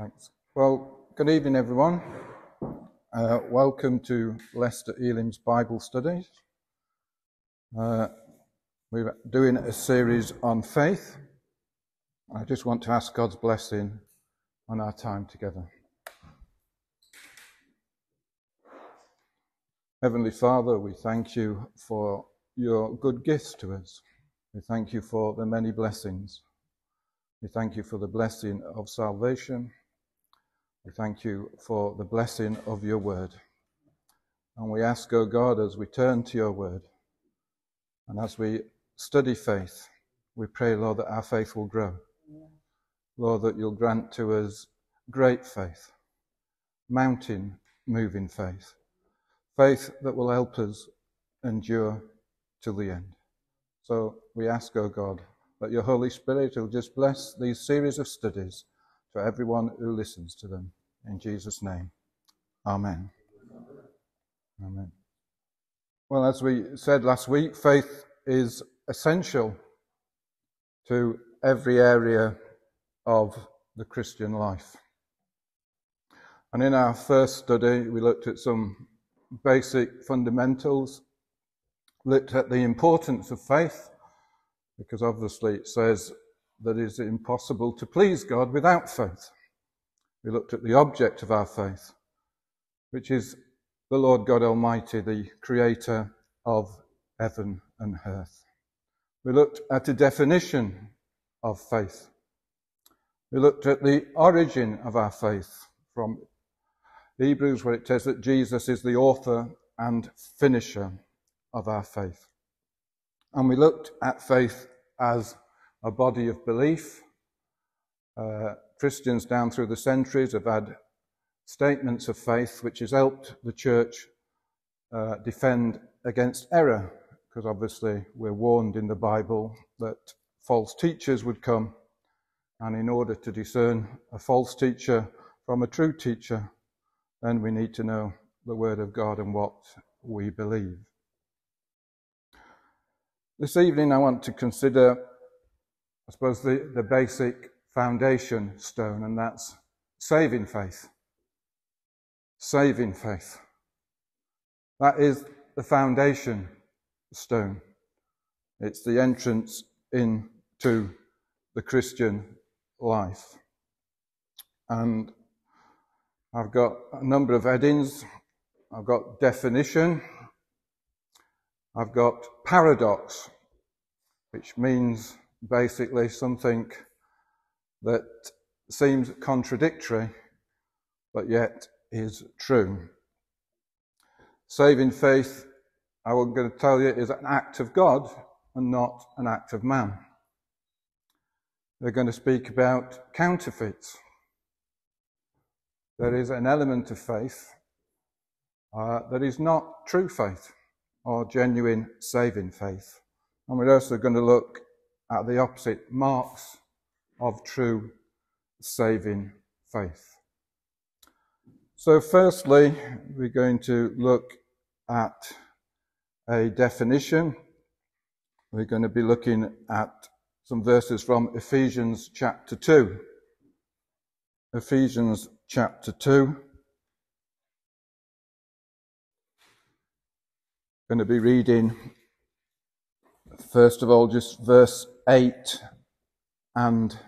Thanks. Well, good evening, everyone. Uh, welcome to Leicester Elim's Bible studies. Uh, we're doing a series on faith. I just want to ask God's blessing on our time together. Heavenly Father, we thank you for your good gifts to us. We thank you for the many blessings. We thank you for the blessing of salvation. We thank you for the blessing of your word. And we ask, O oh God, as we turn to your word and as we study faith, we pray, Lord, that our faith will grow. Lord, that you'll grant to us great faith, mountain moving faith, faith that will help us endure till the end. So we ask, O oh God, that your Holy Spirit will just bless these series of studies to everyone who listens to them. In Jesus' name, Amen. Amen. Well, as we said last week, faith is essential to every area of the Christian life. And in our first study, we looked at some basic fundamentals, looked at the importance of faith, because obviously it says that it is impossible to please God without faith. We looked at the object of our faith, which is the Lord God Almighty, the creator of heaven and earth. We looked at a definition of faith. We looked at the origin of our faith from Hebrews, where it says that Jesus is the author and finisher of our faith. And we looked at faith as a body of belief. Uh, Christians down through the centuries have had statements of faith which has helped the church uh, defend against error, because obviously we're warned in the Bible that false teachers would come, and in order to discern a false teacher from a true teacher, then we need to know the Word of God and what we believe. This evening, I want to consider, I suppose, the, the basic foundation stone, and that's saving faith. Saving faith. That is the foundation stone. It's the entrance into the Christian life. And I've got a number of headings. I've got definition, I've got paradox, which means basically something that seems contradictory, but yet is true. Saving faith, I'm going to tell you, is an act of God and not an act of man. They're going to speak about counterfeits. There is an element of faith uh, that is not true faith or genuine saving faith. And we're also going to look at the opposite marks of true saving faith. So, firstly, we're going to look at a definition. We're going to be looking at some verses from Ephesians chapter 2. Ephesians chapter 2. going to be reading, first of all, just verse 8 and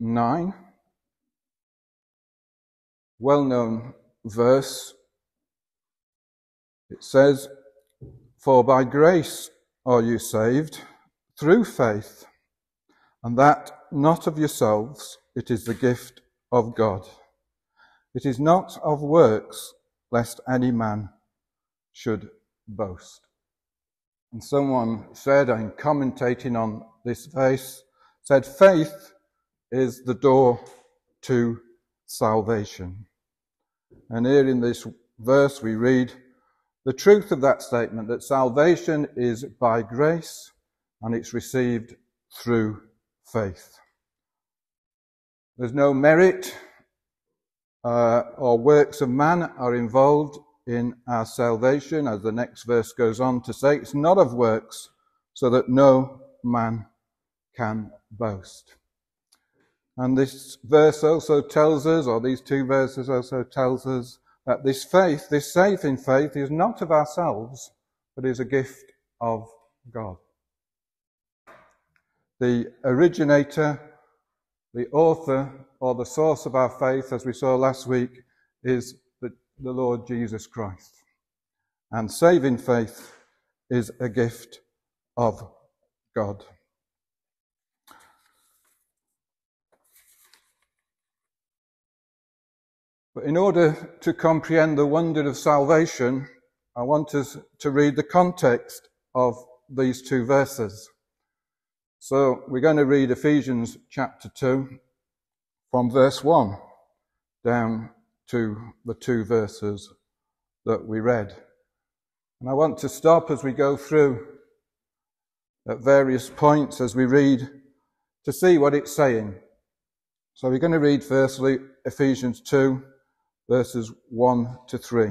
9. Well known verse. It says, For by grace are you saved through faith, and that not of yourselves, it is the gift of God. It is not of works, lest any man should boast. And someone said, in commentating on this verse, said, faith is the door to salvation. And here in this verse we read the truth of that statement that salvation is by grace and it's received through faith. There's no merit uh, or works of man are involved in our salvation, as the next verse goes on to say, it's not of works, so that no man can boast. And this verse also tells us, or these two verses also tells us, that this faith, this saving faith, is not of ourselves, but is a gift of God. The originator, the author, or the source of our faith, as we saw last week, is the, Lord Jesus Christ. And saving faith is a gift of God. But in order to comprehend the wonder of salvation, I want us to read the context of these two verses. So we're going to read Ephesians chapter 2 from verse 1 down to the two verses that we read. And I want to stop as we go through at various points as we read to see what it's saying. So we're going to read firstly Ephesians 2 verses 1 to 3.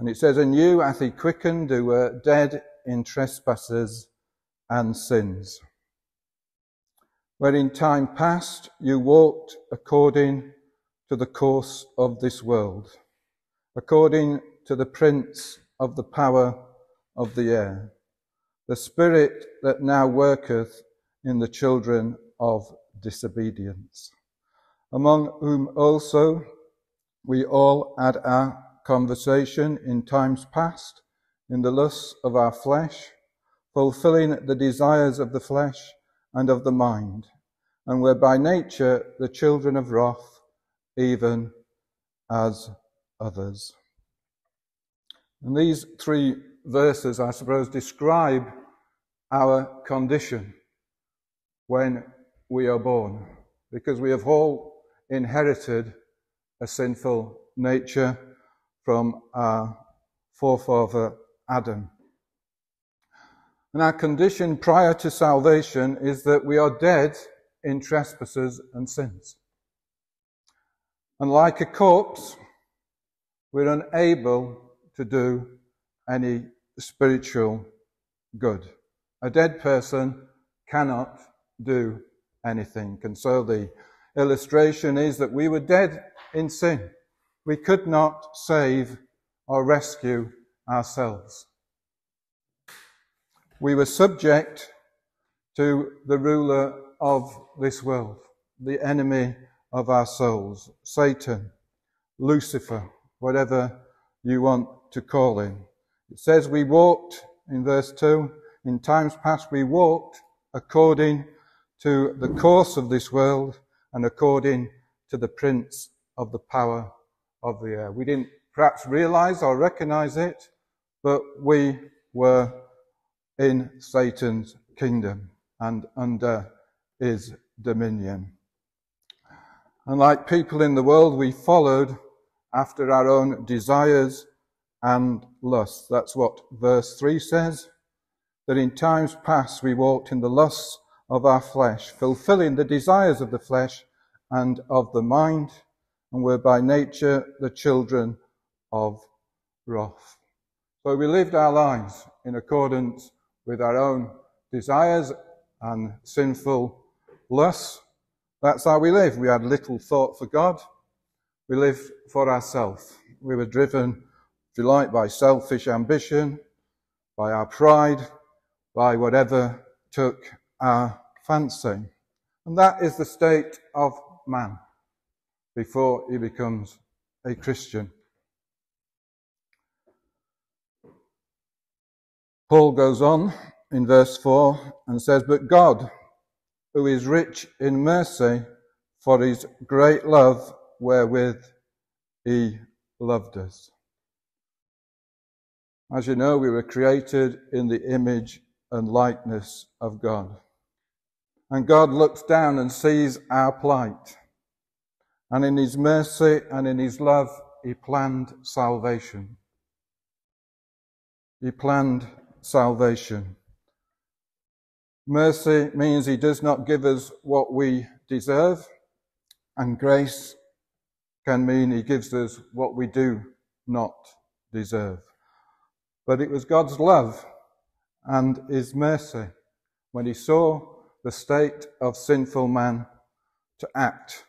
And it says, And you hath he quickened who were dead in trespasses and sins, where in time past you walked according to the course of this world, according to the prince of the power of the air, the spirit that now worketh in the children of disobedience, among whom also we all had our conversation in times past in the lusts of our flesh, fulfilling the desires of the flesh and of the mind, and were by nature the children of wrath, even as others. And these three verses, I suppose, describe our condition when we are born, because we have all inherited a sinful nature from our forefather Adam. And our condition prior to salvation is that we are dead in trespasses and sins. And like a corpse, we're unable to do any spiritual good. A dead person cannot do anything. And so the illustration is that we were dead in sin. We could not save or rescue ourselves. We were subject to the ruler of this world, the enemy of our souls, Satan, Lucifer, whatever you want to call him. It says we walked, in verse 2, in times past we walked according to the course of this world and according to the prince of the power of the air. We didn't perhaps realize or recognize it, but we were in Satan's kingdom and under his dominion. And like people in the world, we followed after our own desires and lusts. That's what verse 3 says. That in times past we walked in the lusts of our flesh, fulfilling the desires of the flesh and of the mind and were by nature the children of wrath. So we lived our lives in accordance with our own desires and sinful lusts. That's how we live. We had little thought for God. We live for ourselves. We were driven, if you like, by selfish ambition, by our pride, by whatever took our fancy. And that is the state of man before he becomes a Christian. Paul goes on in verse 4 and says, But God, who is rich in mercy, for his great love wherewith he loved us. As you know, we were created in the image and likeness of God. And God looks down and sees our plight. And in his mercy and in his love, he planned salvation. He planned salvation. Mercy means he does not give us what we deserve, and grace can mean he gives us what we do not deserve. But it was God's love and his mercy when he saw the state of sinful man to act.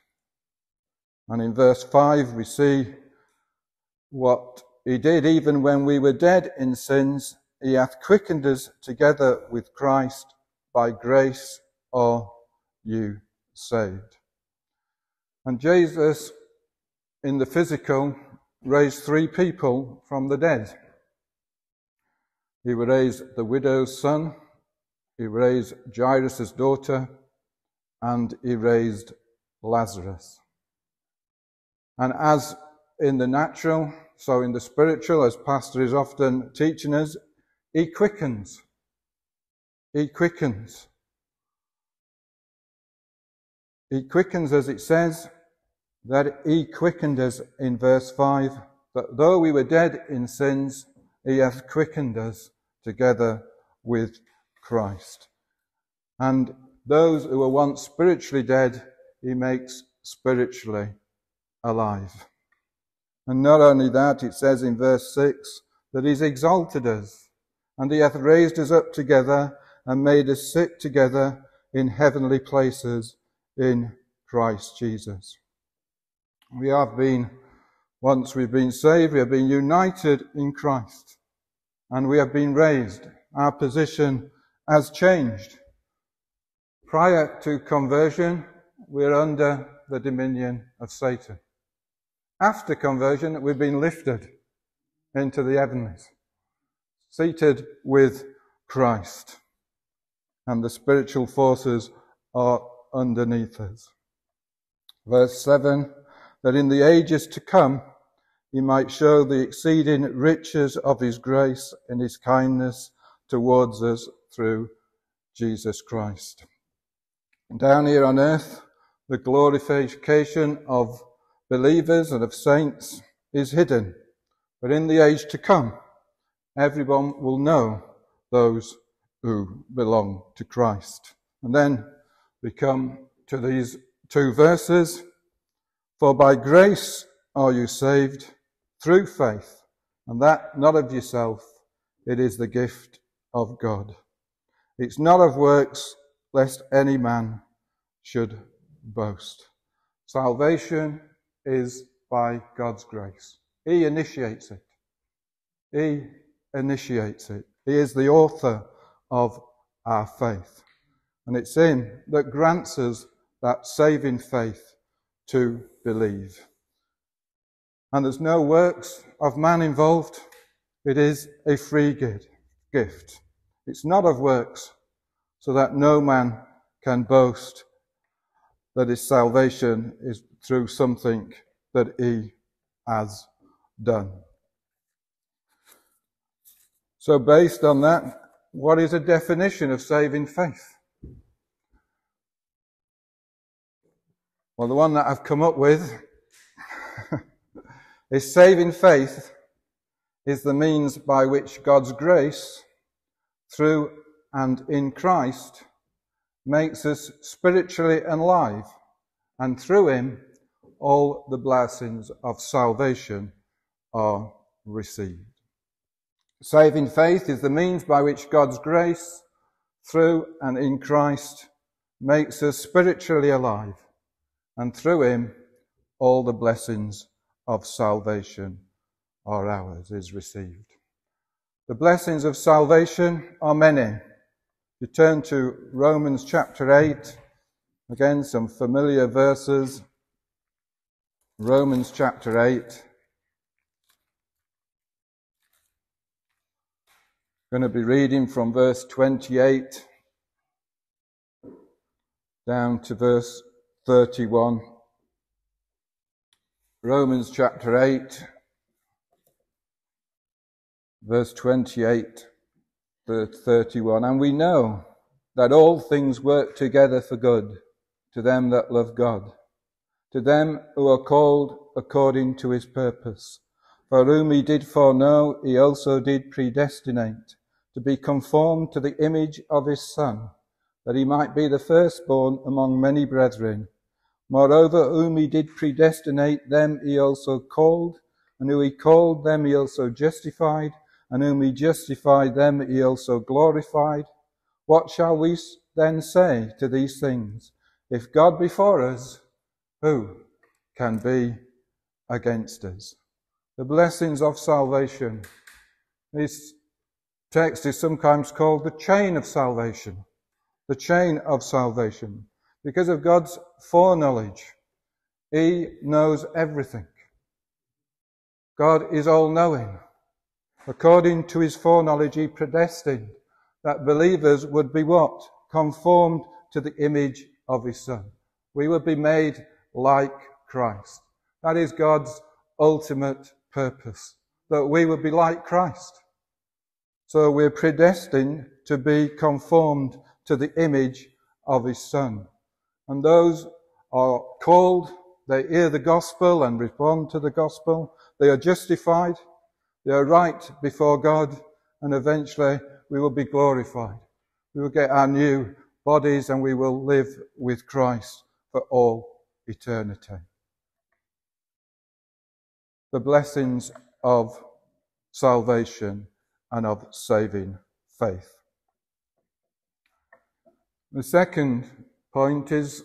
And in verse 5, we see what he did even when we were dead in sins. He hath quickened us together with Christ. By grace are you saved. And Jesus, in the physical, raised three people from the dead. He raised the widow's son, he raised Jairus' daughter, and he raised Lazarus. And as in the natural, so in the spiritual, as Pastor is often teaching us, he quickens. He quickens. He quickens, as it says, that he quickened us in verse 5, that though we were dead in sins, he hath quickened us together with Christ. And those who were once spiritually dead, he makes spiritually alive. And not only that, it says in verse 6 that he's exalted us, and he hath raised us up together and made us sit together in heavenly places in Christ Jesus. We have been, once we've been saved, we have been united in Christ, and we have been raised. Our position has changed. Prior to conversion, we're under the dominion of Satan. After conversion, we've been lifted into the heavens, seated with Christ, and the spiritual forces are underneath us. Verse 7 that in the ages to come he might show the exceeding riches of his grace and his kindness towards us through Jesus Christ. Down here on earth, the glorification of believers and of saints is hidden. But in the age to come, everyone will know those who belong to Christ. And then we come to these two verses. For by grace are you saved through faith, and that not of yourself, it is the gift of God. It's not of works, lest any man should boast. Salvation is by God's grace. He initiates it. He initiates it. He is the author of our faith. And it's Him that grants us that saving faith to believe. And there's no works of man involved. It is a free gift. It's not of works, so that no man can boast that his salvation is through something that he has done. So based on that, what is a definition of saving faith? Well, the one that I've come up with is saving faith is the means by which God's grace, through and in Christ, makes us spiritually alive, and through him, all the blessings of salvation are received. Saving faith is the means by which God's grace, through and in Christ, makes us spiritually alive, and through him, all the blessings of salvation are ours, is received. The blessings of salvation are many. You turn to Romans chapter 8, again, some familiar verses. Romans chapter 8. Going to be reading from verse 28 down to verse 31. Romans chapter 8, verse 28 verse 31. And we know that all things work together for good to them that love God, to them who are called according to his purpose. For whom he did foreknow, he also did predestinate to be conformed to the image of his Son, that he might be the firstborn among many brethren. Moreover, whom he did predestinate, them he also called, and who he called, them he also justified, and whom he justified, them he also glorified. What shall we then say to these things? If God be for us, Who can be against us? The blessings of salvation. This text is sometimes called the chain of salvation. The chain of salvation. Because of God's foreknowledge, He knows everything. God is all knowing. According to His foreknowledge, He predestined that believers would be what? Conformed to the image of His Son. We would be made like Christ. That is God's ultimate purpose, that we would be like Christ. So we're predestined to be conformed to the image of His Son. And those are called, they hear the gospel and respond to the gospel. They are justified. They are right before God. And eventually we will be glorified. We will get our new bodies and we will live with Christ for all eternity. The blessings of salvation and of saving faith. The second point is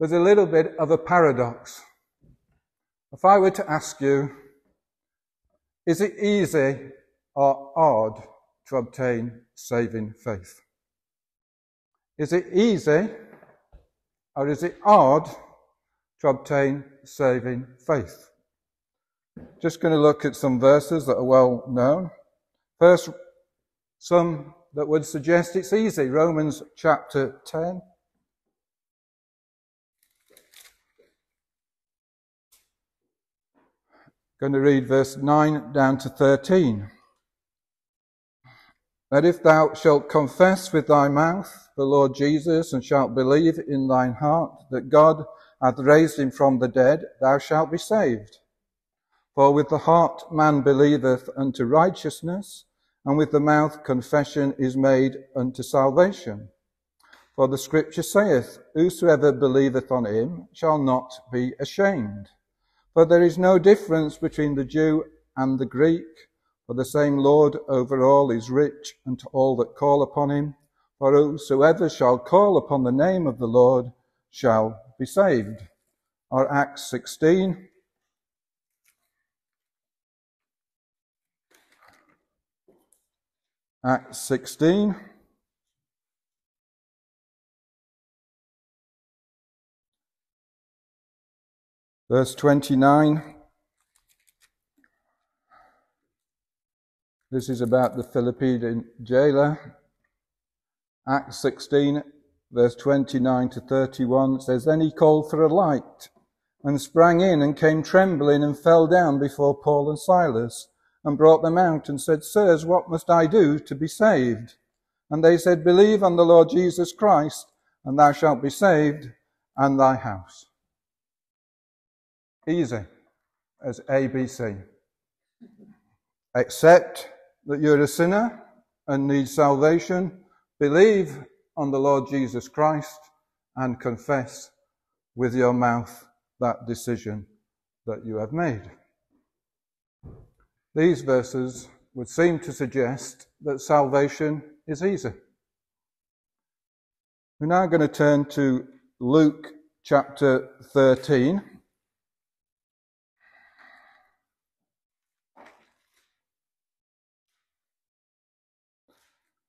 there's a little bit of a paradox. If I were to ask you, is it easy or hard to obtain saving faith? Is it easy or is it hard to obtain saving faith? Just going to look at some verses that are well known. First, some that would suggest it's easy. Romans chapter 10. Going to read verse 9 down to 13. That if thou shalt confess with thy mouth the Lord Jesus and shalt believe in thine heart that God hath raised him from the dead, thou shalt be saved. For with the heart man believeth unto righteousness, and with the mouth confession is made unto salvation. For the scripture saith, Whosoever believeth on him shall not be ashamed. For there is no difference between the Jew and the Greek, for the same Lord over all is rich unto all that call upon him. For whosoever shall call upon the name of the Lord shall be saved. Or Acts 16, Acts 16. Verse 29. This is about the Philippian jailer. Acts 16, verse 29 to 31 says, Then he called for a light and sprang in and came trembling and fell down before Paul and Silas and brought them out and said, Sirs, what must I do to be saved? And they said, Believe on the Lord Jesus Christ, and thou shalt be saved, and thy house. Easy as ABC. Accept that you're a sinner and need salvation. Believe on the Lord Jesus Christ and confess with your mouth that decision that you have made. These verses would seem to suggest that salvation is easy. We're now going to turn to Luke chapter 13.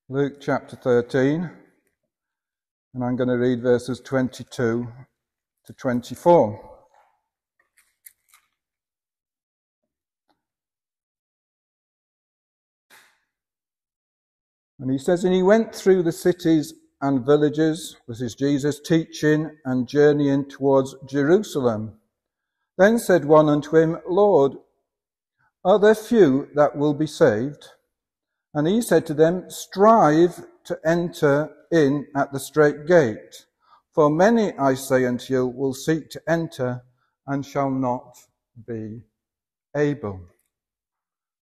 Luke chapter 13, and I'm going to read verses 22 to 24. And he says, And he went through the cities and villages, this is Jesus teaching and journeying towards Jerusalem. Then said one unto him, Lord, are there few that will be saved? And he said to them, Strive to enter in at the strait gate. For many, I say unto you, will seek to enter and shall not be able.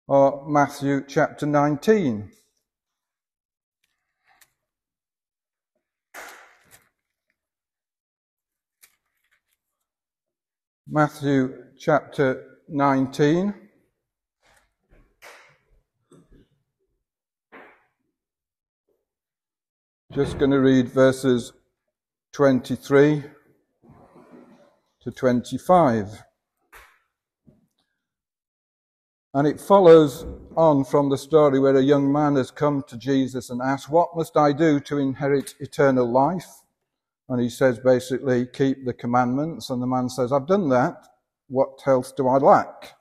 Or Matthew chapter 19. Matthew chapter 19. Just going to read verses 23 to 25. And it follows on from the story where a young man has come to Jesus and asked, What must I do to inherit eternal life? And he says basically, Keep the commandments. And the man says, I've done that. What else do I lack?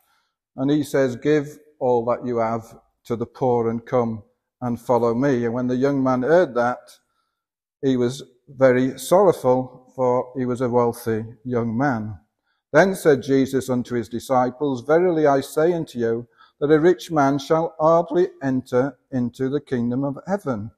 And he says, Give all that you have to the poor and come and follow me. And when the young man heard that, he was very sorrowful, for he was a wealthy young man. Then said Jesus unto his disciples, Verily I say unto you, that a rich man shall hardly enter into the kingdom of heaven.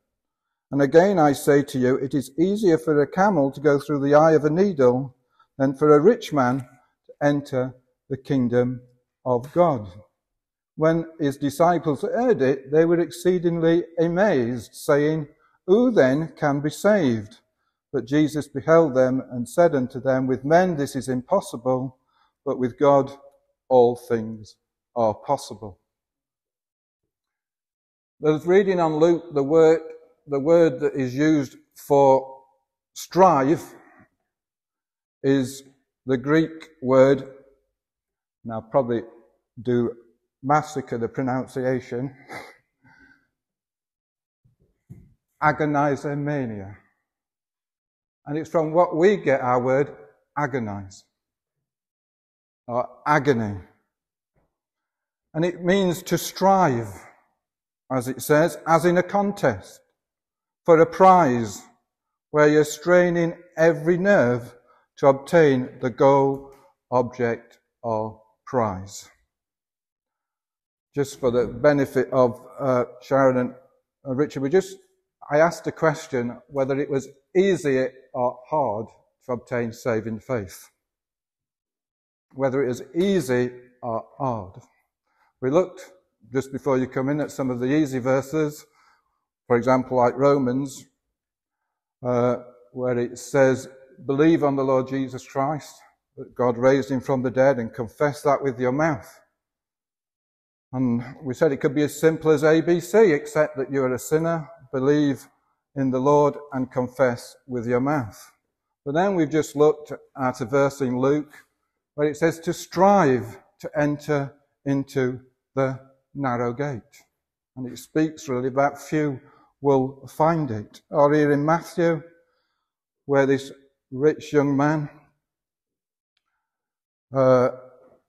And again I say to you, it is easier for a camel to go through the eye of a needle than for a rich man to enter the kingdom of God. When his disciples heard it, they were exceedingly amazed, saying, Who then can be saved? But Jesus beheld them and said unto them, With men this is impossible, but with God all things are possible. There's reading on Luke, the word, the word that is used for strive is the Greek word, now probably do massacre the pronunciation, agonizomai. And it's from what we get our word agonize or agony. And it means to strive, as it says, as in a contest for a prize where you're straining every nerve to obtain the goal, object, or prize. Just for the benefit of uh, Sharon and uh, Richard, we just I asked a question whether it was easy or hard to obtain saving faith. Whether it was easy or hard. We looked just before you come in at some of the easy verses, for example, like Romans, uh, where it says, Believe on the Lord Jesus Christ, that God raised him from the dead, and confess that with your mouth. And we said it could be as simple as ABC, except that you're a sinner believe in the Lord and confess with your mouth. But then we've just looked at a verse in Luke where it says to strive to enter into the narrow gate. And it speaks really about few will find it. Or here in Matthew, where this rich young man uh,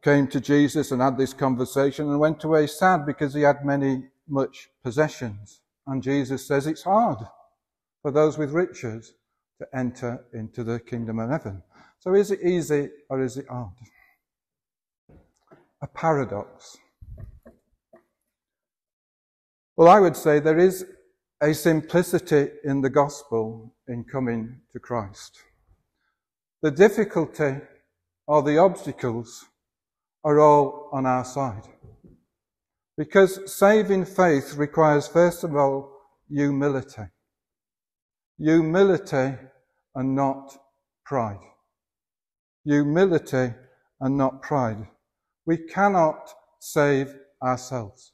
came to Jesus and had this conversation and went away sad because he had many, much possessions. And Jesus says it's hard for those with riches to enter into the kingdom of heaven. So is it easy or is it hard? A paradox. Well, I would say there is a simplicity in the gospel in coming to Christ. The difficulty or the obstacles are all on our side. Because saving faith requires, first of all, humility. Humility and not pride. Humility and not pride. We cannot save ourselves.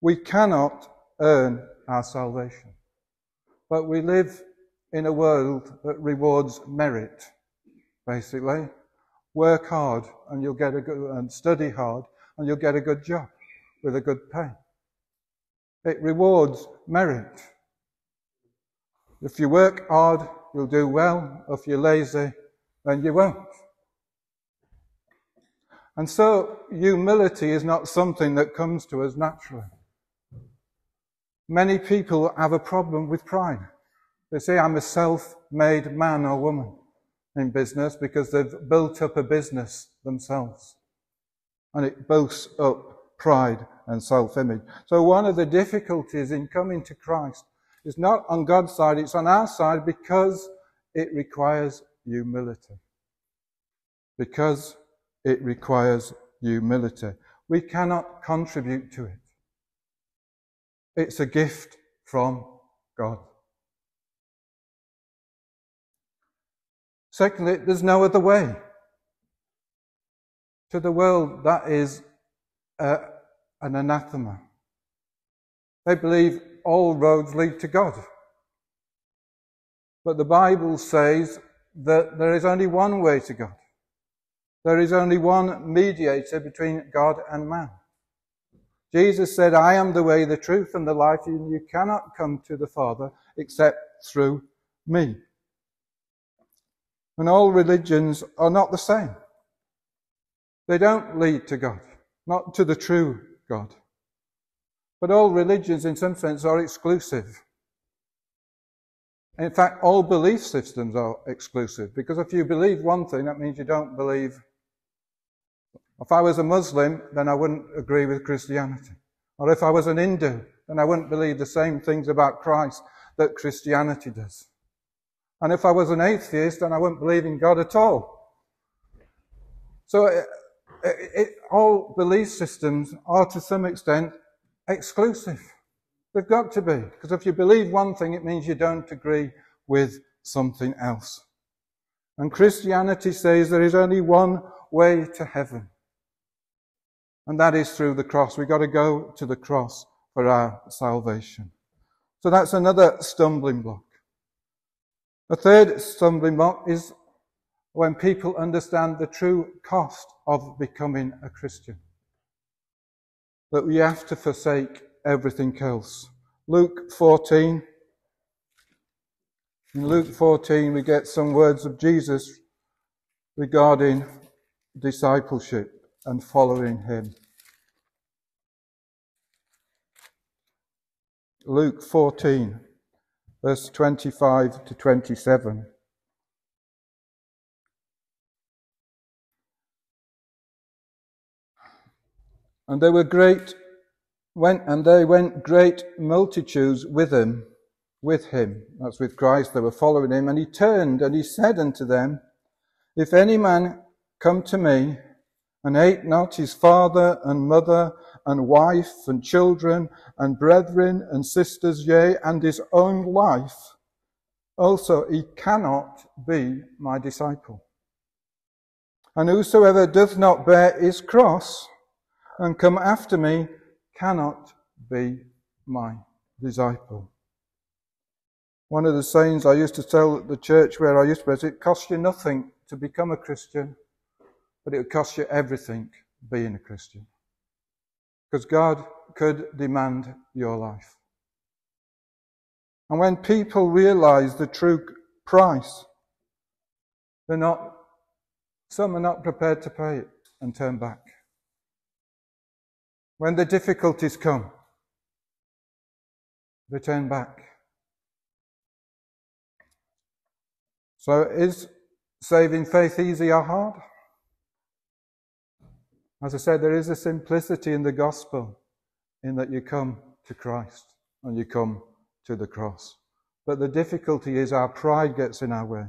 We cannot earn our salvation. But we live in a world that rewards merit, basically. Work hard and you'll get a good, and study hard and you'll get a good job with a good pay. It rewards merit. If you work hard, you'll do well. If you're lazy, then you won't. And so, humility is not something that comes to us naturally. Many people have a problem with pride. They say, I'm a self-made man or woman in business because they've built up a business themselves. And it boasts up pride and self-image. So one of the difficulties in coming to Christ is not on God's side, it's on our side because it requires humility. Because it requires humility. We cannot contribute to it. It's a gift from God. Secondly, there's no other way. To the world, that is uh, an anathema. They believe all roads lead to God. But the Bible says that there is only one way to God. There is only one mediator between God and man. Jesus said, I am the way, the truth, and the life, and you cannot come to the Father except through me. And all religions are not the same. They don't lead to God, not to the true God. But all religions, in some sense, are exclusive. In fact, all belief systems are exclusive because if you believe one thing, that means you don't believe. If I was a Muslim, then I wouldn't agree with Christianity. Or if I was an Hindu, then I wouldn't believe the same things about Christ that Christianity does. And if I was an atheist, then I wouldn't believe in God at all. So it, it, it, all belief systems are to some extent exclusive. They've got to be. Because if you believe one thing, it means you don't agree with something else. And Christianity says there is only one way to heaven. And that is through the cross. We've got to go to the cross for our salvation. So that's another stumbling block. A third stumbling block is when people understand the true cost of becoming a Christian. That we have to forsake everything else. Luke 14. In Luke 14, we get some words of Jesus regarding discipleship and following him. Luke 14, verse 25 to 27. And there were great went and they went great multitudes with him, with him. That's with Christ. They were following him. And he turned and he said unto them, If any man come to me and hate not his father and mother and wife and children and brethren and sisters, yea, and his own life, also he cannot be my disciple. And whosoever doth not bear his cross and come after me cannot be my disciple. One of the sayings I used to tell at the church where I used to be it costs you nothing to become a Christian, but it would cost you everything being a Christian. Because God could demand your life. And when people realize the true price, they're not, some are not prepared to pay it and turn back when the difficulties come, they turn back. So, is saving faith easy or hard? As I said, there is a simplicity in the gospel in that you come to Christ and you come to the cross. But the difficulty is our pride gets in our way.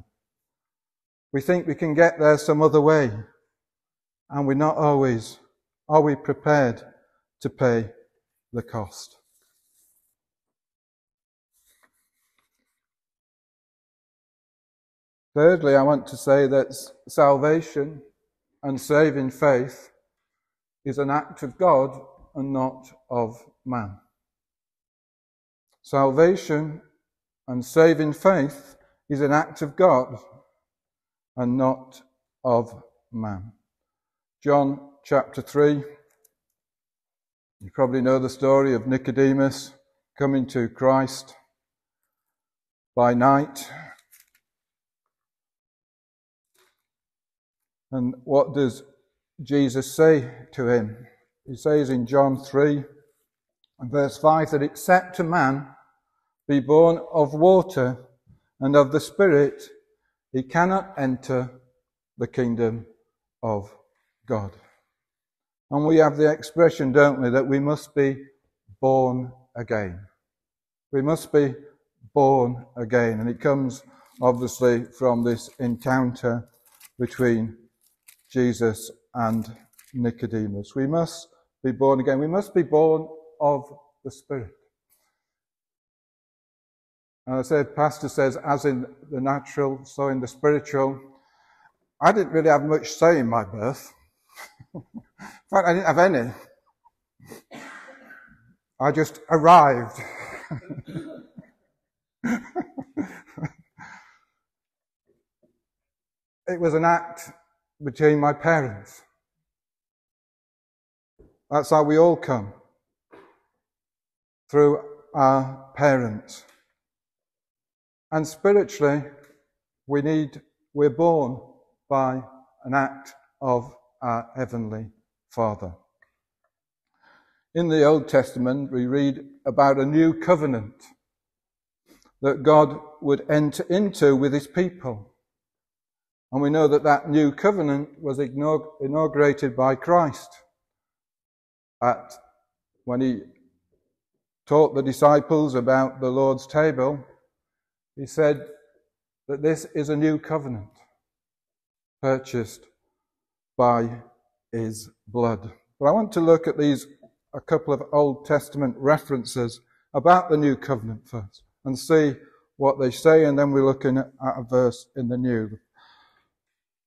We think we can get there some other way, and we're not always. Are we prepared to pay the cost. Thirdly, I want to say that salvation and saving faith is an act of God and not of man. Salvation and saving faith is an act of God and not of man. John chapter 3 you probably know the story of Nicodemus coming to Christ by night. And what does Jesus say to him? He says in John 3 and verse 5 that except a man be born of water and of the Spirit, he cannot enter the kingdom of God. And we have the expression, don't we, that we must be born again. We must be born again. And it comes obviously from this encounter between Jesus and Nicodemus. We must be born again. We must be born of the Spirit. And I said, Pastor says, as in the natural, so in the spiritual. I didn't really have much say in my birth. In fact, I didn't have any. I just arrived. it was an act between my parents. That's how we all come through our parents. And spiritually, we need, we're born by an act of our Heavenly Father. In the Old Testament, we read about a new covenant that God would enter into with his people. And we know that that new covenant was inaugurated by Christ at when he taught the disciples about the Lord's table. He said that this is a new covenant purchased by his blood. But I want to look at these a couple of Old Testament references about the new covenant first and see what they say, and then we're looking at a verse in the new.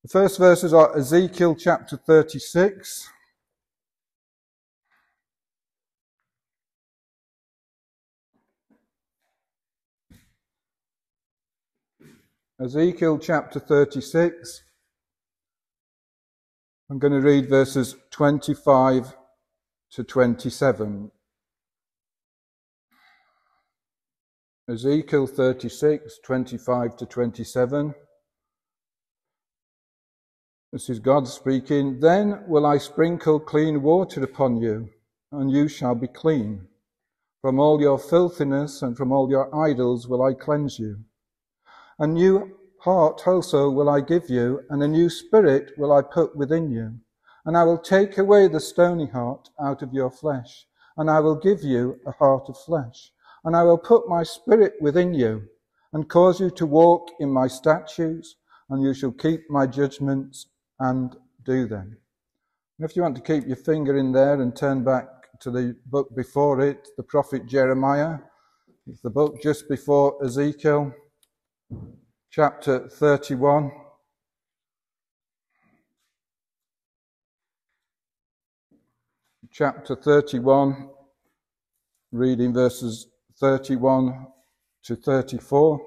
The first verses are Ezekiel chapter 36. Ezekiel chapter 36. I'm going to read verses 25 to 27. Ezekiel 36, 25 to 27. This is God speaking. Then will I sprinkle clean water upon you, and you shall be clean. From all your filthiness and from all your idols will I cleanse you. A new heart also will I give you, and a new spirit will I put within you. And I will take away the stony heart out of your flesh, and I will give you a heart of flesh and I will put my spirit within you and cause you to walk in my statutes, and you shall keep my judgments and do them. And if you want to keep your finger in there and turn back to the book before it, the prophet Jeremiah, it's the book just before Ezekiel, chapter 31. Chapter 31, reading verses 31 to 34.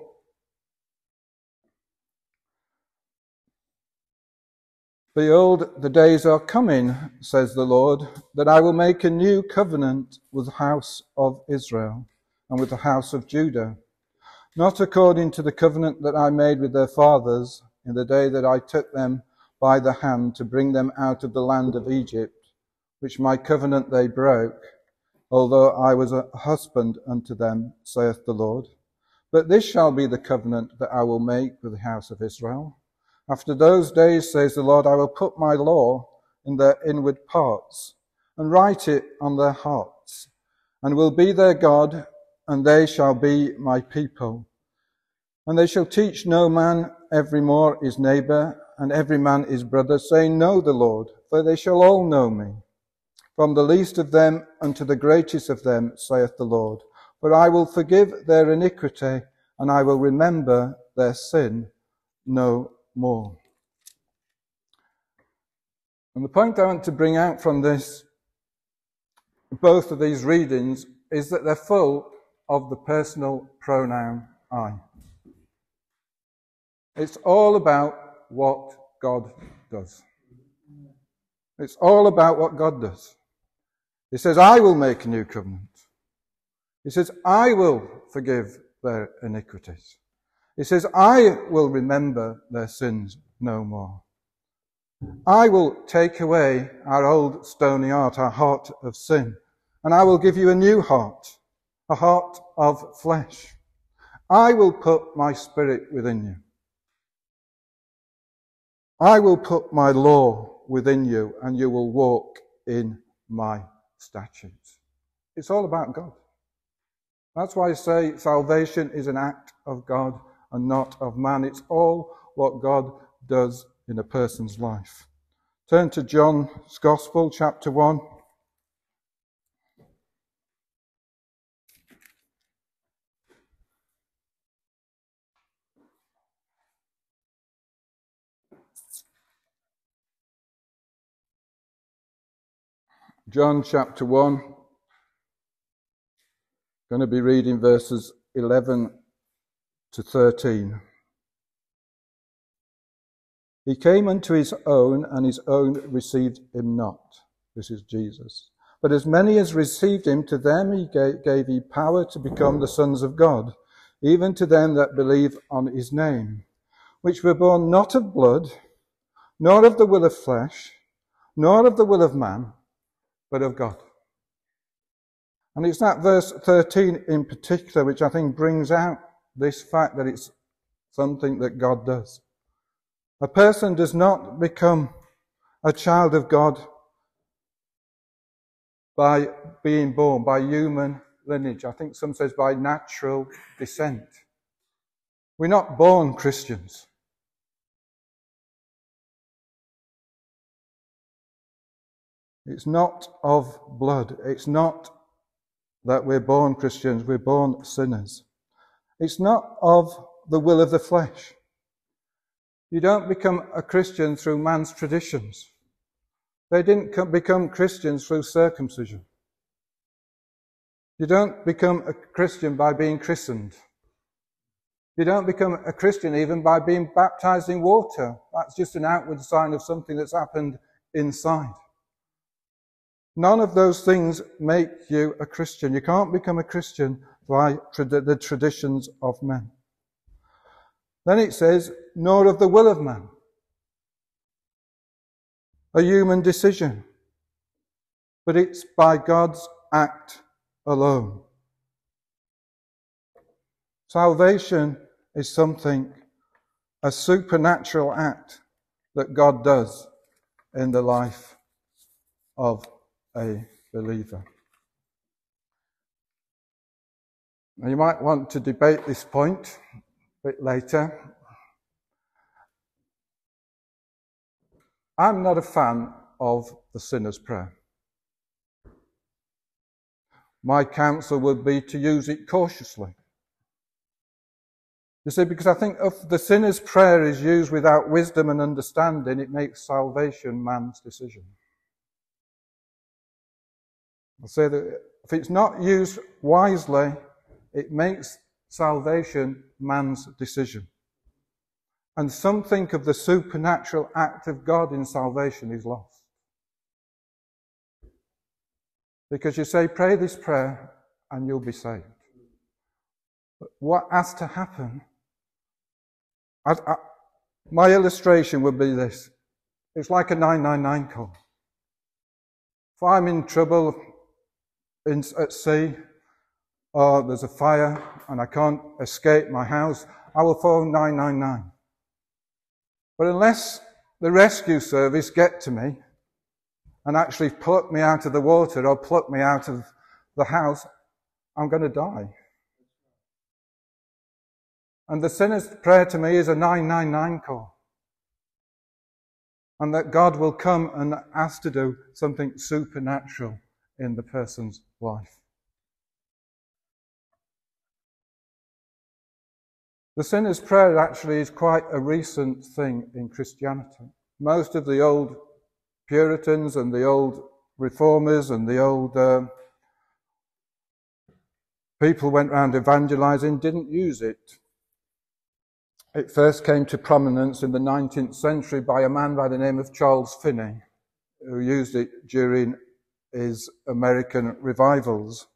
Behold, the days are coming, says the Lord, that I will make a new covenant with the house of Israel and with the house of Judah, not according to the covenant that I made with their fathers in the day that I took them by the hand to bring them out of the land of Egypt, which my covenant they broke although I was a husband unto them, saith the Lord. But this shall be the covenant that I will make with the house of Israel. After those days, says the Lord, I will put my law in their inward parts and write it on their hearts, and will be their God, and they shall be my people. And they shall teach no man every more his neighbor, and every man his brother, saying, Know the Lord, for they shall all know me from the least of them unto the greatest of them, saith the Lord. For I will forgive their iniquity, and I will remember their sin no more. And the point I want to bring out from this, both of these readings, is that they're full of the personal pronoun I. It's all about what God does. It's all about what God does. He says, I will make a new covenant. He says, I will forgive their iniquities. He says, I will remember their sins no more. I will take away our old stony heart, our heart of sin, and I will give you a new heart, a heart of flesh. I will put my spirit within you. I will put my law within you, and you will walk in my statutes. It's all about God. That's why I say salvation is an act of God and not of man. It's all what God does in a person's life. Turn to John's Gospel, chapter 1. John chapter 1. Going to be reading verses 11 to 13. He came unto his own, and his own received him not. This is Jesus. But as many as received him, to them he gave he power to become the sons of God, even to them that believe on his name, which were born not of blood, nor of the will of flesh, nor of the will of man, but of God. And it's that verse 13 in particular which I think brings out this fact that it's something that God does. A person does not become a child of God by being born, by human lineage. I think some says by natural descent. We're not born Christians. It's not of blood. It's not that we're born Christians. We're born sinners. It's not of the will of the flesh. You don't become a Christian through man's traditions. They didn't become Christians through circumcision. You don't become a Christian by being christened. You don't become a Christian even by being baptized in water. That's just an outward sign of something that's happened inside. None of those things make you a Christian. You can't become a Christian by the traditions of men. Then it says, nor of the will of man. A human decision. But it's by God's act alone. Salvation is something, a supernatural act that God does in the life of a believer. Now you might want to debate this point a bit later. I'm not a fan of the sinner's prayer. My counsel would be to use it cautiously. You see, because I think if the sinner's prayer is used without wisdom and understanding, it makes salvation man's decision. I'll say that if it's not used wisely, it makes salvation man's decision. And some think of the supernatural act of God in salvation is lost. Because you say, pray this prayer and you'll be saved. But what has to happen? I, I, my illustration would be this. It's like a 999 call. If I'm in trouble in, at sea, or there's a fire and I can't escape my house, I will phone 999. But unless the rescue service get to me and actually pluck me out of the water or pluck me out of the house, I'm going to die. And the sinner's prayer to me is a 999 call. And that God will come and ask to do something supernatural in the person's life. The sinner's prayer actually is quite a recent thing in Christianity. Most of the old Puritans and the old reformers and the old uh, people went around evangelizing didn't use it. It first came to prominence in the 19th century by a man by the name of Charles Finney, who used it during his American revivals.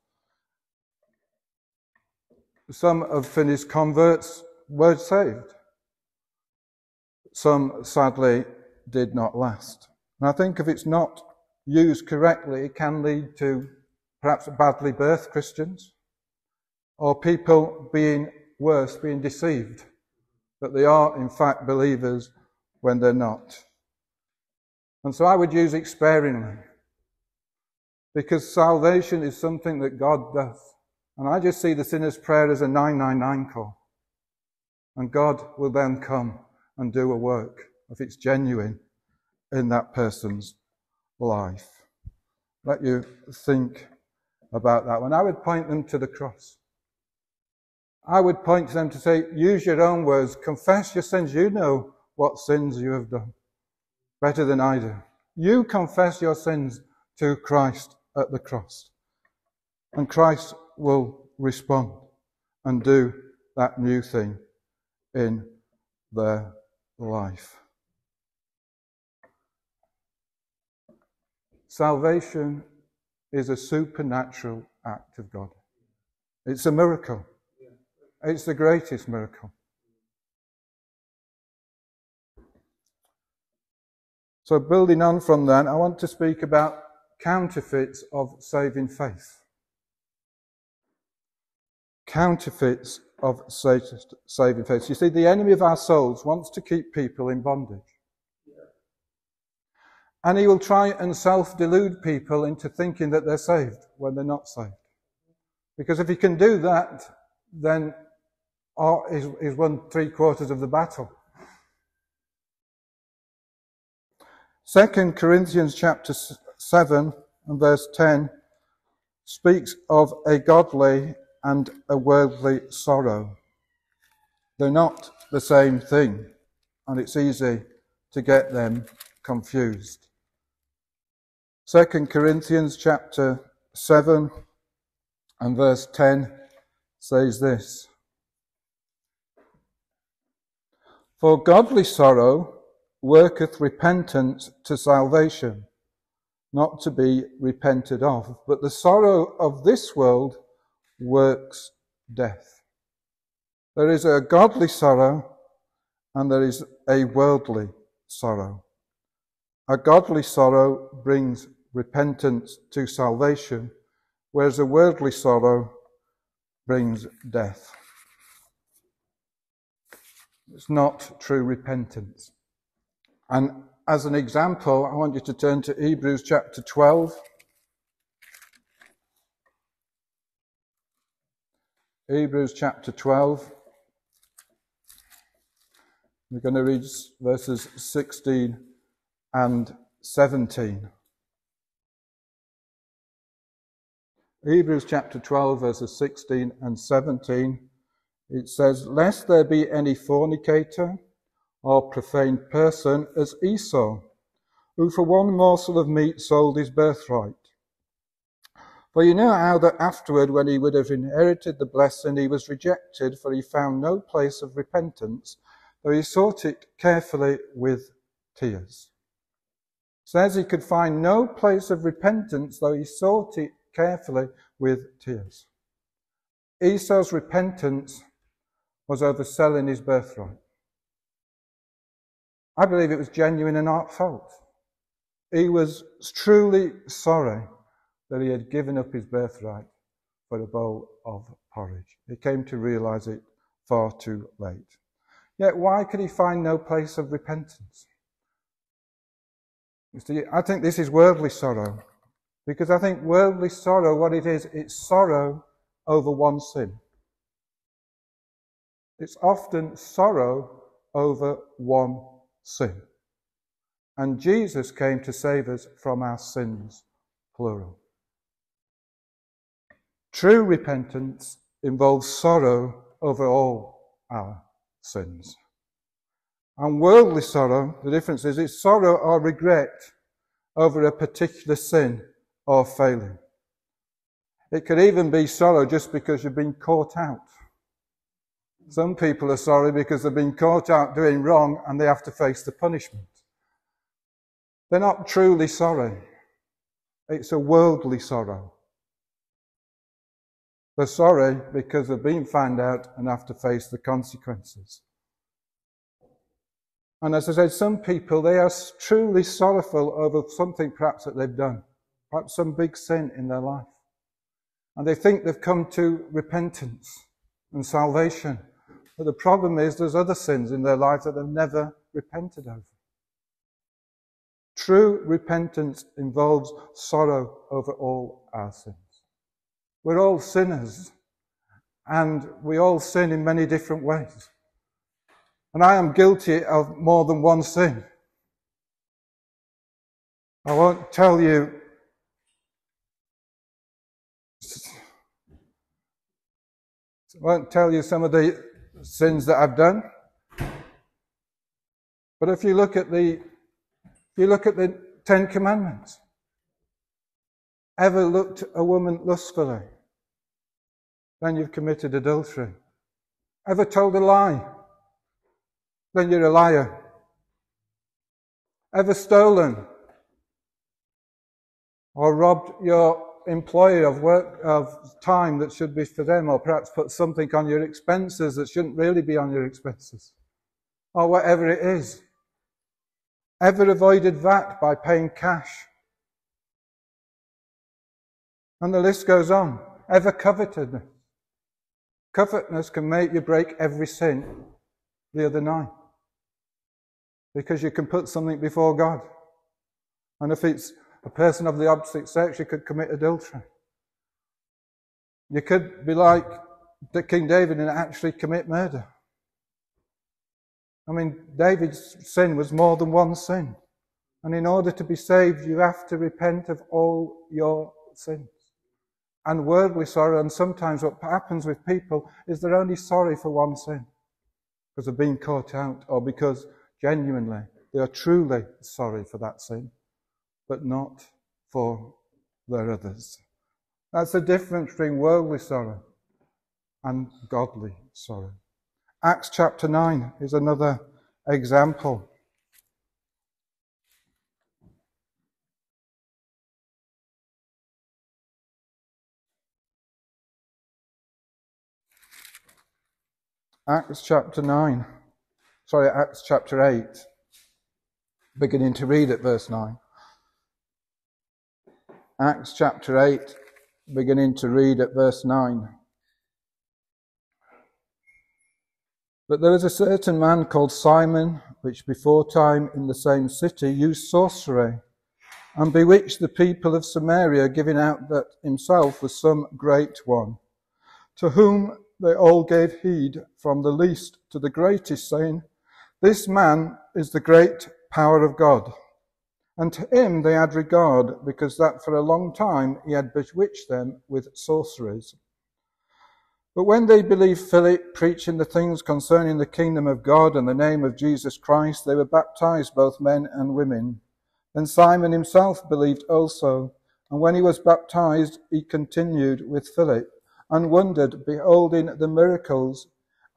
Some of Finney's converts were saved. Some, sadly, did not last. And I think if it's not used correctly, it can lead to perhaps badly birthed Christians or people being worse, being deceived that they are, in fact, believers when they're not. And so I would use it sparingly because salvation is something that God does. And I just see the sinner's prayer as a 999 call. And God will then come and do a work if it's genuine in that person's life. Let you think about that one. I would point them to the cross. I would point to them to say, use your own words, confess your sins. You know what sins you have done better than I do. You confess your sins to Christ at the cross. And Christ will respond and do that new thing in their life. Salvation is a supernatural act of God. It's a miracle. It's the greatest miracle. So, building on from that, I want to speak about counterfeits of saving faith. Counterfeits of saving faith. You see, the enemy of our souls wants to keep people in bondage. And he will try and self delude people into thinking that they're saved when they're not saved. Because if he can do that, then he's won three quarters of the battle. Second Corinthians chapter 7 and verse 10 speaks of a godly and a worldly sorrow. They're not the same thing, and it's easy to get them confused. Second Corinthians chapter 7 and verse 10 says this For godly sorrow worketh repentance to salvation, not to be repented of. But the sorrow of this world works death. There is a godly sorrow and there is a worldly sorrow. A godly sorrow brings repentance to salvation, whereas a worldly sorrow brings death. It's not true repentance. And as an example, I want you to turn to Hebrews chapter 12. Hebrews chapter 12. We're going to read verses 16 and 17. Hebrews chapter 12, verses 16 and 17. It says, Lest there be any fornicator or profane person as Esau, who for one morsel of meat sold his birthright. For you know how that afterward, when he would have inherited the blessing, he was rejected, for he found no place of repentance, though he sought it carefully with tears. Says he could find no place of repentance, though he sought it carefully with tears. Esau's repentance was over selling his birthright. I believe it was genuine and heartfelt. He was truly sorry that he had given up his birthright for a bowl of porridge. He came to realize it far too late. Yet, why could he find no place of repentance? You see, I think this is worldly sorrow. Because I think worldly sorrow, what it is, it's sorrow over one sin. It's often sorrow over one sin. And Jesus came to save us from our sins, plural. True repentance involves sorrow over all our sins. And worldly sorrow, the difference is it's sorrow or regret over a particular sin or failing. It could even be sorrow just because you've been caught out. Some people are sorry because they've been caught out doing wrong and they have to face the punishment. They're not truly sorry. It's a worldly sorrow. They're sorry because they've been found out and have to face the consequences. And as I said, some people, they are truly sorrowful over something perhaps that they've done, perhaps some big sin in their life. And they think they've come to repentance and salvation. But the problem is there's other sins in their life that they've never repented over. True repentance involves sorrow over all our sins. We're all sinners, and we all sin in many different ways. And I am guilty of more than one sin. I won't tell you I won't tell you some of the sins that I've done. But if you look at the, if you look at the Ten Commandments, ever looked a woman lustfully, then you've committed adultery. Ever told a lie, then you're a liar. Ever stolen, or robbed your employer of work, of time that should be for them, or perhaps put something on your expenses that shouldn't really be on your expenses, or whatever it is. Ever avoided VAT by paying cash? And the list goes on. Ever coveted? Covetousness can make you break every sin the other night. Because you can put something before God. And if it's a person of the opposite sex, you could commit adultery. You could be like King David and actually commit murder. I mean, David's sin was more than one sin. And in order to be saved, you have to repent of all your sins and worldly sorrow. And sometimes what happens with people is they're only sorry for one sin because of being caught out or because genuinely they are truly sorry for that sin, but not for their others. That's the difference between worldly sorrow and godly sorrow. Acts chapter 9 is another example. Acts chapter 9. Sorry, Acts chapter 8. Beginning to read at verse 9. Acts chapter 8, beginning to read at verse 9. But there was a certain man called Simon, which before time in the same city used sorcery, and bewitched the people of Samaria, giving out that himself was some great one, to whom they all gave heed from the least to the greatest, saying, This man is the great power of God. And to him they had regard, because that for a long time he had bewitched them with sorceries. But when they believed Philip preaching the things concerning the kingdom of God and the name of Jesus Christ, they were baptized, both men and women. Then Simon himself believed also, and when he was baptized, he continued with Philip and wondered, beholding the miracles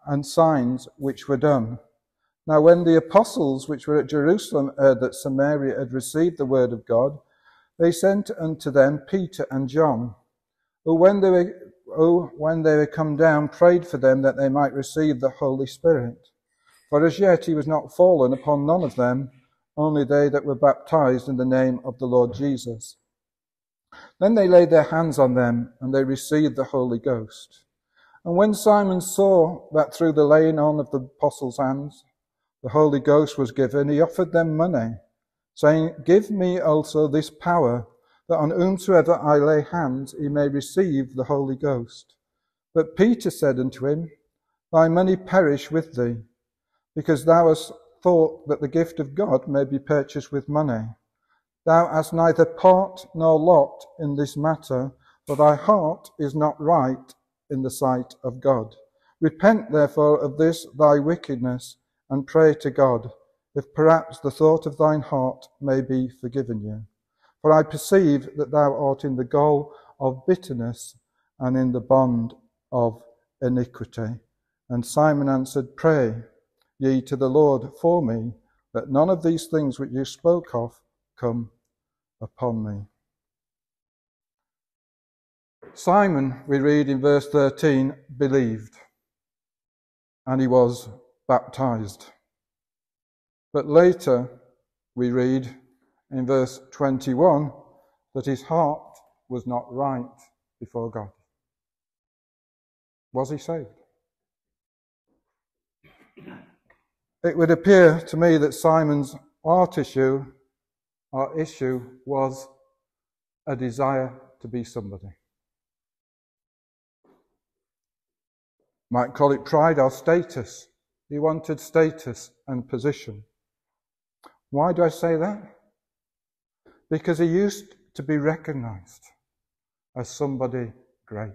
and signs which were done. Now, when the apostles which were at Jerusalem heard that Samaria had received the word of God, they sent unto them Peter and John, who, when they were, who, when they were come down, prayed for them that they might receive the Holy Spirit. For as yet he was not fallen upon none of them, only they that were baptized in the name of the Lord Jesus. Then they laid their hands on them, and they received the Holy Ghost. And when Simon saw that through the laying on of the apostles' hands the Holy Ghost was given, he offered them money, saying, Give me also this power, that on whomsoever I lay hands he may receive the Holy Ghost. But Peter said unto him, Thy money perish with thee, because thou hast thought that the gift of God may be purchased with money. Thou hast neither part nor lot in this matter, for thy heart is not right in the sight of God. Repent therefore of this thy wickedness, and pray to God, if perhaps the thought of thine heart may be forgiven you. For I perceive that thou art in the gall of bitterness and in the bond of iniquity. And Simon answered, Pray ye to the Lord for me, that none of these things which you spoke of come upon me. Simon, we read in verse 13, believed, and he was baptized. But later, we read in verse 21 that his heart was not right before God. Was he saved? It would appear to me that Simon's heart issue our issue was a desire to be somebody. Might call it pride or status. He wanted status and position. Why do I say that? Because he used to be recognized as somebody great.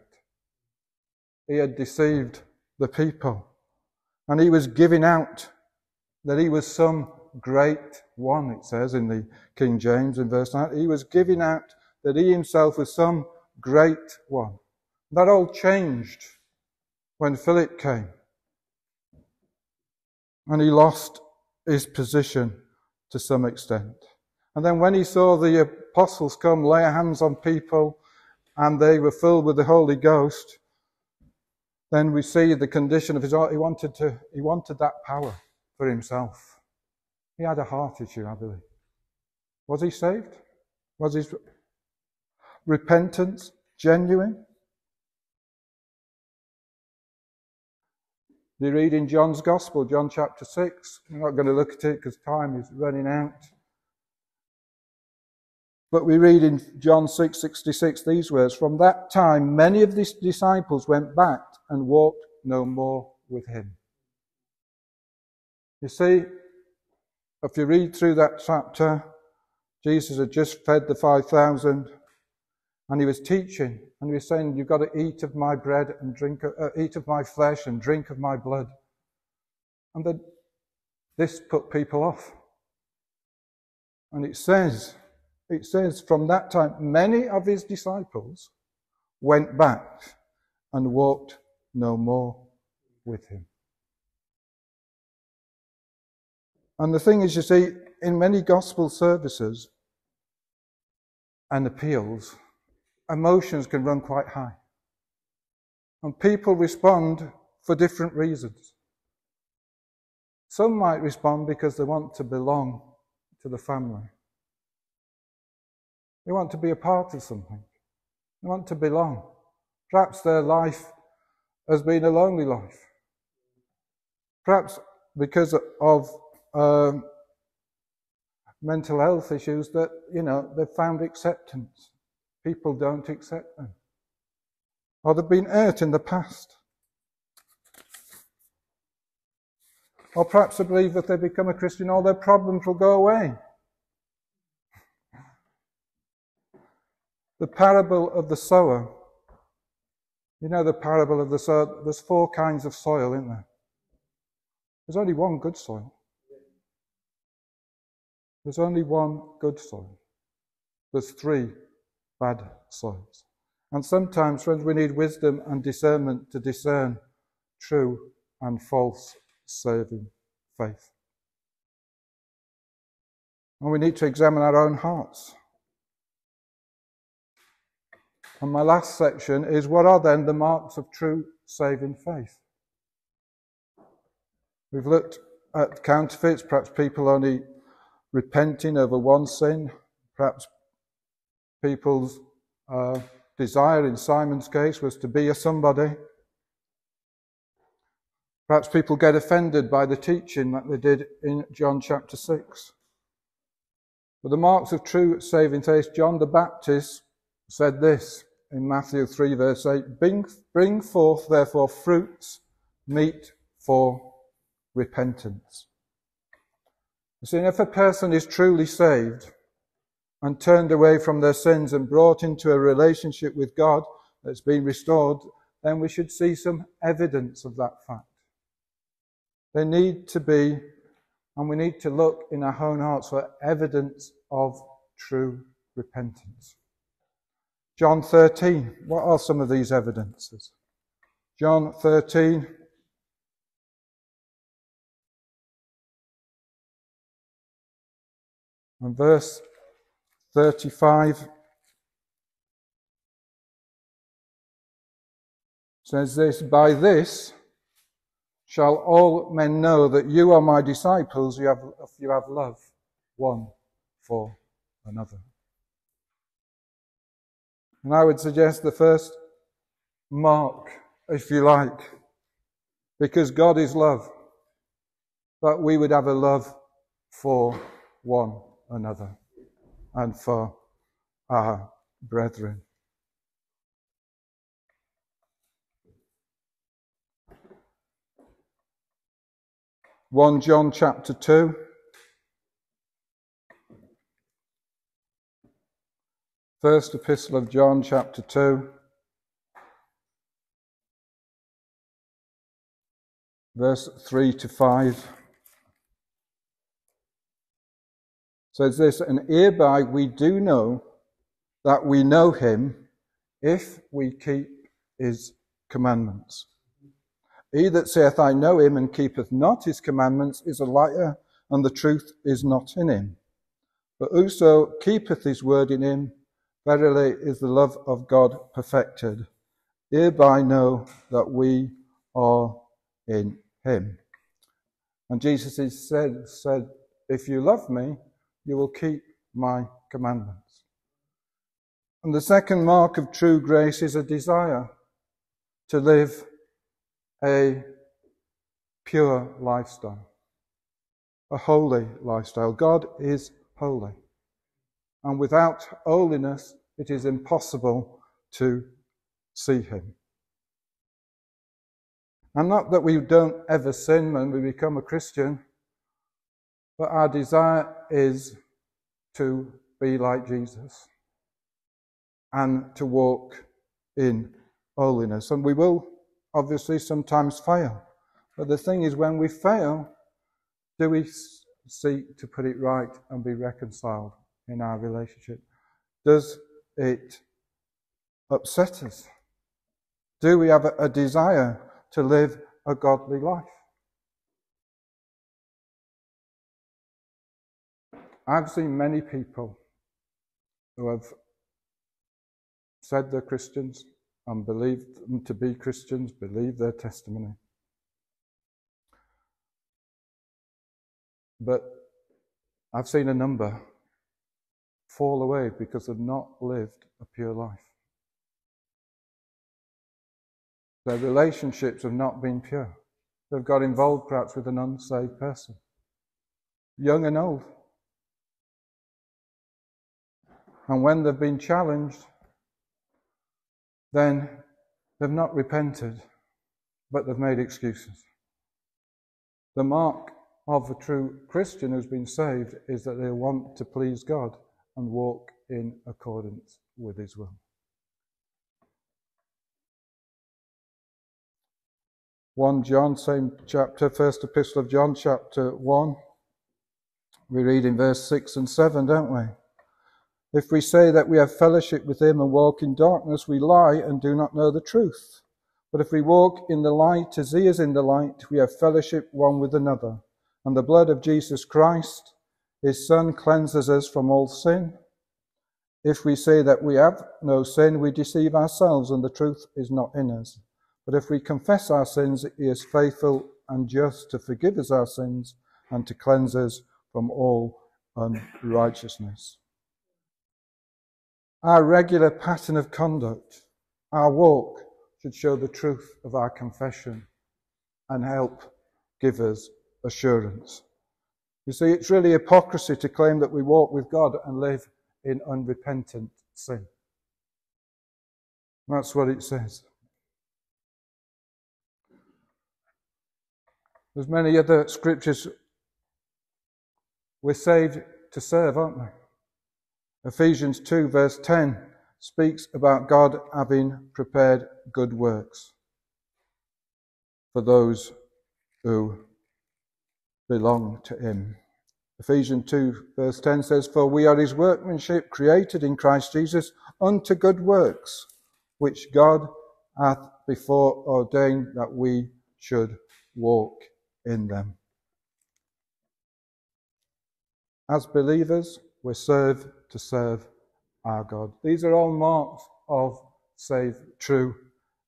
He had deceived the people and he was giving out that he was some great one, it says in the King James in verse 9. He was giving out that he himself was some great one. That all changed when Philip came. And he lost his position to some extent. And then when he saw the apostles come, lay hands on people, and they were filled with the Holy Ghost, then we see the condition of his heart. He wanted to, he wanted that power for himself. He had a heart issue, I believe. Was he saved? Was his repentance genuine? You read in John's Gospel, John chapter 6. I'm not going to look at it because time is running out. But we read in John 6:66 these words, from that time many of these disciples went back and walked no more with him. You see, if you read through that chapter, Jesus had just fed the 5,000 and he was teaching and he was saying, You've got to eat of my bread and drink, uh, eat of my flesh and drink of my blood. And then this put people off. And it says, it says, from that time, many of his disciples went back and walked no more with him. And the thing is, you see, in many gospel services and appeals, emotions can run quite high. And people respond for different reasons. Some might respond because they want to belong to the family. They want to be a part of something. They want to belong. Perhaps their life has been a lonely life. Perhaps because of um, mental health issues that, you know, they've found acceptance. People don't accept them. Or they've been hurt in the past. Or perhaps they believe that if they become a Christian, all their problems will go away. The parable of the sower. You know the parable of the sower? There's four kinds of soil, isn't there? There's only one good soil. There's only one good soil. There's three bad soils. And sometimes, friends, we need wisdom and discernment to discern true and false saving faith. And we need to examine our own hearts. And my last section is what are then the marks of true saving faith? We've looked at counterfeits, perhaps people only repenting over one sin, perhaps people's uh, desire in Simon's case was to be a somebody. Perhaps people get offended by the teaching that they did in John chapter 6. But the marks of true saving faith, John the Baptist said this in Matthew 3, verse 8 bring, bring forth, therefore, fruits meet for repentance. You see, if a person is truly saved and turned away from their sins and brought into a relationship with God that's been restored, then we should see some evidence of that fact. There need to be, and we need to look in our own hearts for evidence of true repentance. John 13. What are some of these evidences? John 13. And verse 35 says this By this shall all men know that you are my disciples, you have, you have love one for another. And I would suggest the first mark, if you like, because God is love, that we would have a love for one another and for our brethren. One John chapter two. First Epistle of John, chapter 2, verse 3 to 5. Says this, and hereby we do know that we know him if we keep his commandments. He that saith, I know him, and keepeth not his commandments, is a liar, and the truth is not in him. But whoso keepeth his word in him, verily is the love of God perfected. Hereby know that we are in him. And Jesus said, said, If you love me, you will keep my commandments. And the second mark of true grace is a desire to live a pure lifestyle, a holy lifestyle. God is holy. And without holiness, it is impossible to see Him. And not that we don't ever sin when we become a Christian, but our desire is to be like Jesus and to walk in holiness. And we will obviously sometimes fail. But the thing is, when we fail, do we seek to put it right and be reconciled in our relationship? Does it upset us? Do we have a, desire to live a godly life? I've seen many people who have said they're Christians and believed them to be Christians, believe their testimony. But I've seen a number fall away because they've not lived a pure life. Their relationships have not been pure. They've got involved perhaps with an unsaved person, young and old. And when they've been challenged, then they've not repented, but they've made excuses. The mark of a true Christian who's been saved is that they want to please God and walk in accordance with His will. 1 John, same chapter, first epistle of John, chapter 1. We read in verse 6 and 7, don't we? If we say that we have fellowship with him and walk in darkness, we lie and do not know the truth. But if we walk in the light as he is in the light, we have fellowship one with another. And the blood of Jesus Christ, his Son, cleanses us from all sin. If we say that we have no sin, we deceive ourselves and the truth is not in us. But if we confess our sins, he is faithful and just to forgive us our sins and to cleanse us from all unrighteousness. Our regular pattern of conduct, our walk, should show the truth of our confession and help give us assurance. You see, it's really hypocrisy to claim that we walk with God and live in unrepentant sin. That's what it says. There's many other scriptures. We're saved to serve, aren't we? Ephesians 2, verse 10 speaks about God having prepared good works for those who belong to Him. Ephesians 2, verse 10 says, For we are His workmanship, created in Christ Jesus unto good works, which God hath before ordained that we should walk in them. As believers, we're served to serve our God. These are all marks of save, true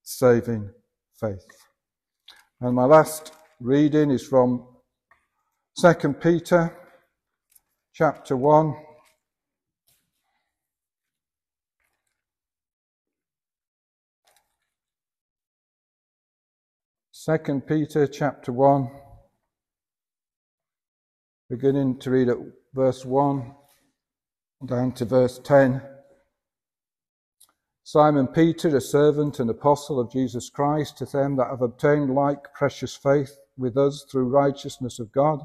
saving faith. And my last reading is from 2 Peter chapter 1. Second Peter chapter 1, beginning to read at verse 1 down to verse 10. Simon Peter, a servant and apostle of Jesus Christ, to them that have obtained like precious faith with us through righteousness of God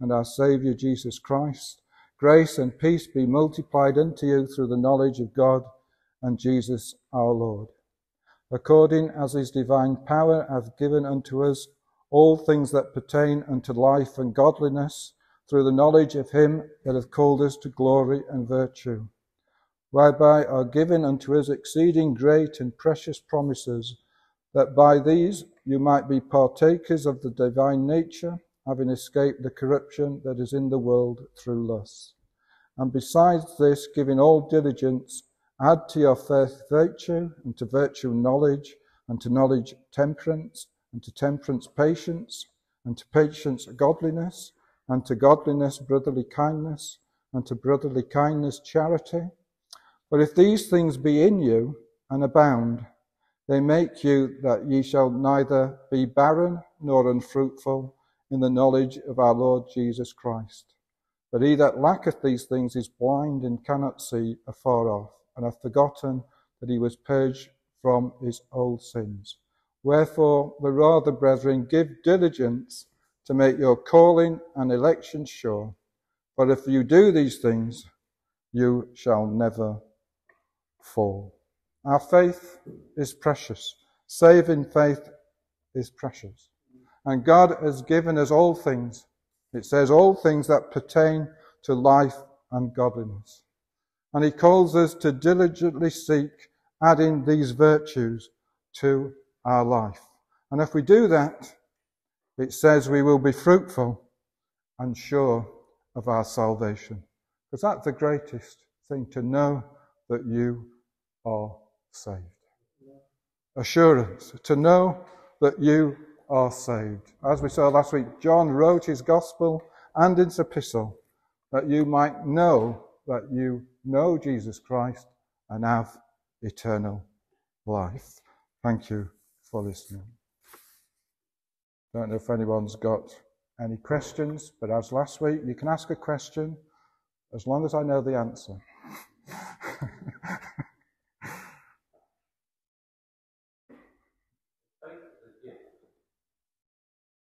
and our Saviour Jesus Christ, grace and peace be multiplied unto you through the knowledge of God and Jesus our Lord according as his divine power hath given unto us all things that pertain unto life and godliness, through the knowledge of him that hath called us to glory and virtue, whereby are given unto us exceeding great and precious promises, that by these you might be partakers of the divine nature, having escaped the corruption that is in the world through lust. And besides this, giving all diligence, add to your faith virtue, and to virtue knowledge, and to knowledge temperance, and to temperance patience, and to patience godliness, and to godliness brotherly kindness, and to brotherly kindness charity. For if these things be in you and abound, they make you that ye shall neither be barren nor unfruitful in the knowledge of our Lord Jesus Christ. But he that lacketh these things is blind and cannot see afar off, and hath forgotten that he was purged from his old sins. Wherefore, the rather, brethren, give diligence to make your calling and election sure. But if you do these things, you shall never fall. Our faith is precious. Saving faith is precious. And God has given us all things. It says all things that pertain to life and godliness. And He calls us to diligently seek adding these virtues to our life. And if we do that, it says we will be fruitful and sure of our salvation. Because that's the greatest thing to know that you are saved. Assurance, to know that you are saved. As we saw last week, John wrote his gospel and his epistle that you might know that you know Jesus Christ and have eternal life. Thank you for listening. I don't know if anyone's got any questions, but as last week, you can ask a question as long as I know the answer.